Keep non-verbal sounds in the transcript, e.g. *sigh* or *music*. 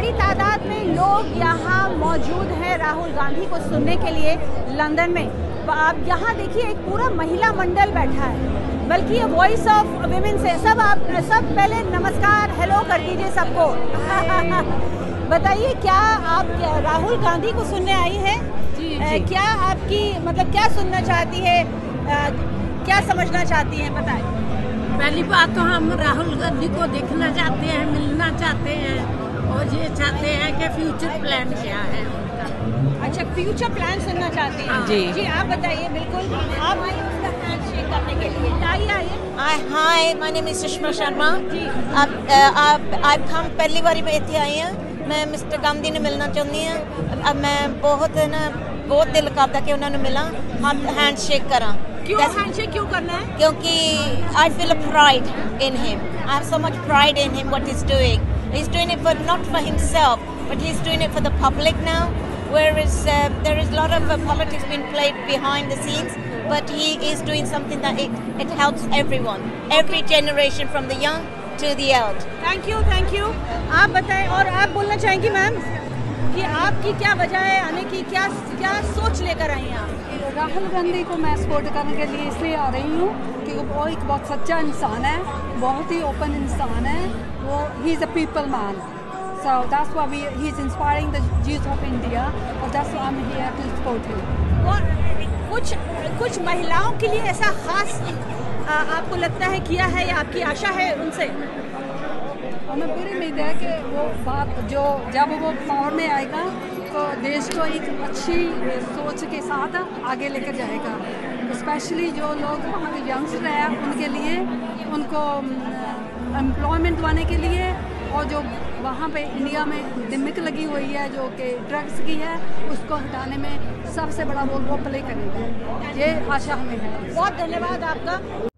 बड़ी तादाद में लोग यहाँ मौजूद हैं राहुल गांधी को सुनने के लिए लंदन में। आप यहाँ देखिए एक पूरा महिला मंडल बैठा है बल्कि ये वॉइस ऑफ़ विमेन से सब आप सब पहले नमस्कार हेलो कर दीजिए सबको। *laughs* बताइए क्या आप क्या, राहुल गांधी को सुनने आई हैं? जी, जी। क्या आपकी मतलब क्या सुनना चाहती है? आ, क्या समझना चाहती है बताएँ पहली बात तो हम राहुल गांधी को देखना चाहते हैं मिलना चाहते हैं। ये चाहते हैं कि फ्यूचर प्लान क्या है उनका अच्छा फ्यूचर प्लान सुनना चाहती हैं जी। जी आप बताइए बिल्कुल आप आइए उसका हैंडशेक करने के लिए आइए आइए Hi, hi, my name is Sushma Sharma. जी। आप आप आप हम ਪਹਿਲੀ ਵਾਰੀ ਮੈਂ ਇੱਥੇ ਆਈ ਹਾਂ ਮੈਂ ਮਿਸਟਰ ਗਾਂਧੀ ਨੂੰ ਮਿਲਣਾ ਚਾਹੁੰਦੀ ਹਾਂ ਅਬ ਮੈਂ ਬਹੁਤ ਨਾ ਬਹੁਤ ਦਿਲ ਕਰਦਾ ਕਿ ਉਹਨਾਂ ਨੂੰ ਮਿਲਾਂ ਹੱਥ ਹੈਂਡਸ਼ੇਕ ਕਰਾਂ क्यों That's- हैंडशेक क्यों करना है ਕਿਉਂਕਿ I feel a pride in him. I have so much pride in him what he's doing. He's doing it for not for himself, but he's doing it for the public now. Whereas uh, there is a lot of uh, politics being played behind the scenes, but he is doing something that it, it helps everyone, every generation from the young to the old. Thank you thank you आप बताएं और आप बोलना चाहेंगी ma'am कि आपकी क्या वजह है? आने की क्या क्या सोच लेकर आई हैं आप? राहुल गांधी को मैं सपोर्ट करने के लिए इसलिए आ रही हूँ कि वो एक बहुत सच्चा इंसान है बहुत ही ओपन इंसान है। वो he is a people man so that's why we he is inspiring the youth of India और that's why I am here to support him और कुछ कुछ महिलाओं के लिए ऐसा खास आ, आपको लगता है किया है या आपकी आशा है उनसे? और मैं पूरी उम्मीद है कि वो बात जो, जब वो पावर में आएगा तो देश को एक अच्छी सोच के साथ आगे लेकर जाएगा। स्पेशली जो लोग, वहाँ के यंगस्टर हैं, उनके लिए, उनको एम्प्लॉयमेंट दिलाने के लिए, और जो वहाँ पे इंडिया में दिमिक लगी हुई है, जो कि ड्रग्स की है, उसको हटाने में सबसे बड़ा रोल वो प्ले करेगा। ये आशा हमें है। बहुत धन्यवाद आपका।